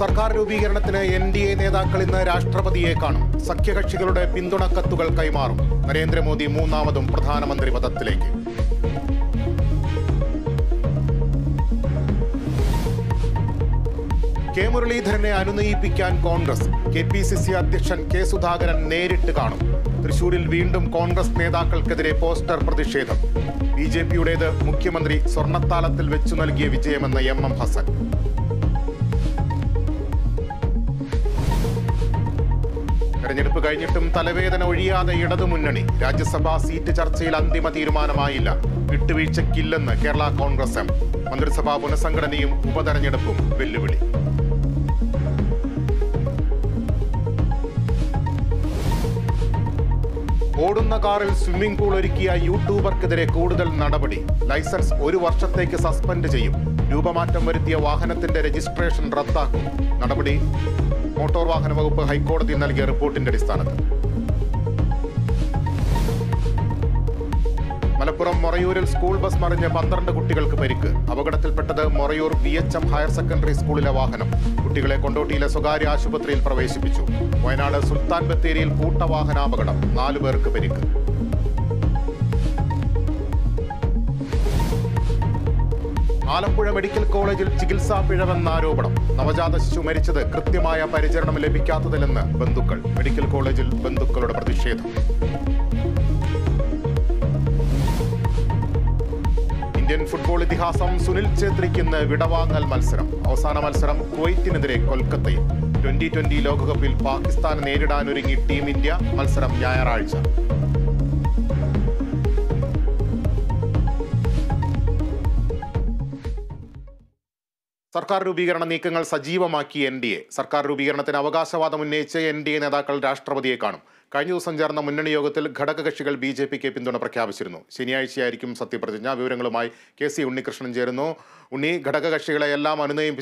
സർക്കാർ രൂപീകരണത്തിന് N D A നേതാക്കൾ ഇന്ന് രാഷ്ട്രപതിയെ കാണും. സഖ്യകക്ഷികളുടെ പിന്തുണക്കത്തുകൾ കൈമാറും. നരേന്ദ്രമോദി മൂന്നാമതും പ്രധാനമന്ത്രി പദത്തിലേക്ക്. കെ മുരളീധരനെ അനുനയിപ്പിക്കാൻ Congress. K P C C അധ്യക്ഷൻ കെ സുധാകരൻ നേരിട്ട് കാണും. തൃശൂരിൽ വീണ്ടും കോൺഗ്രസ് നേതാക്കൾക്കെതിരെ പോസ്റ്റർ പ്രതിഷേധം. ബി ജെ പിയുടേത് മുഖ്യമന്ത്രി സ്വർണത്താലത്തിൽ വെച്ചു നൽകിയ വിജയമെന്ന് എം എം ഹസൻ. തെരഞ്ഞെടുപ്പ് കഴിഞ്ഞിട്ടും തലവേദന ഒഴിയാതെ ഇടതുമുന്നണി രാജ്യസഭാ സീറ്റ് ചർച്ചയിൽ അന്തിമ തീരുമാനമായില്ല. വിട്ടുവീഴ്ചയ്ക്കില്ലെന്ന് കേരള കോൺഗ്രസ് എം. മന്ത്രിസഭാ പുനഃസംഘടനയും ഉപതെരഞ്ഞെടുപ്പും വെല്ലുവിളി. ഓടുന്ന കാറിൽ സ്വിമ്മിംഗ് പൂൾ ഒരുക്കിയ യൂട്യൂബർക്കെതിരെ കൂടുതൽ നടപടി. ലൈസൻസ് ഒരു വർഷത്തേക്ക് സസ്പെൻഡ് ചെയ്യും. രൂപമാറ്റം വരുത്തിയ വാഹനത്തിന്റെ രജിസ്ട്രേഷൻ റദ്ദാക്കും. നടപടി മോട്ടോർ വാഹന വകുപ്പ് ഹൈക്കോടതിയിൽ നൽകിയ റിപ്പോർട്ടിന്റെ അടിസ്ഥാനത്തിൽ. മലപ്പുറം മൊറയൂരിൽ സ്കൂൾ ബസ് മറിഞ്ഞ് പന്ത്രണ്ട് കുട്ടികൾക്ക് പരിക്ക്. അപകടത്തിൽപ്പെട്ടത് Morayur V H M higher secondary സ്കൂളിലെ വാഹനം. കുട്ടികളെ കൊണ്ടോട്ടിയിലെ സ്വകാര്യ ആശുപത്രിയിൽ പ്രവേശിപ്പിച്ചു. വയനാട് സുൽത്താൻ ബത്തേരിയിൽ കൂട്ടവാഹനാപകടം. നാലു പേർക്ക് പരിക്ക്. ആലപ്പുഴ മെഡിക്കൽ കോളേജിൽ ചികിത്സാ പിഴവെന്ന ആരോപണം നവജാത ശിശു മരിച്ചത് കൃത്യമായ പരിചരണം ലഭിക്കാത്തതിലെന്ന് ബന്ധുക്കൾ. മെഡിക്കൽ കോളേജിൽ ബന്ധുക്കളുടെ പ്രതിഷേധം. ഇന്ത്യൻ ഫുട്ബോൾ ഇതിഹാസം സുനിൽ ഛേത്രിക്ക് ഇന്ന് വിടവാങ്ങൽ മത്സരം. അവസാന മത്സരം കുവൈറ്റിനെതിരെ കൊൽക്കത്തയിൽ. ട്വന്റി ട്വന്റി ലോകകപ്പിൽ പാകിസ്ഥാനെ നേരിടാനൊരുങ്ങി ടീം ഇന്ത്യ. മത്സരം ഞായറാഴ്ച. സർക്കാർ രൂപീകരണ നീക്കങ്ങൾ സജീവമാക്കി എൻ ഡി എ. സർക്കാർ രൂപീകരണത്തിന് അവകാശവാദം ഉന്നയിച്ച് എൻ ഡി എ നേതാക്കൾ രാഷ്ട്രപതിയെ കാണും. കഴിഞ്ഞ ദിവസം ചേർന്ന മുന്നണി യോഗത്തിൽ ഘടകകക്ഷികൾ ബി ജെ പിക്ക് പിന്തുണ പ്രഖ്യാപിച്ചിരുന്നു. ശനിയാഴ്ചയായിരിക്കും സത്യപ്രതിജ്ഞ വിവരങ്ങളുമായി കെ സി ഉണ്ണികൃഷ്ണൻ ചേരുന്നു. ഉണ്ണി ഘടകകക്ഷികളെ എല്ലാം അനുനയിപ്പിച്ച്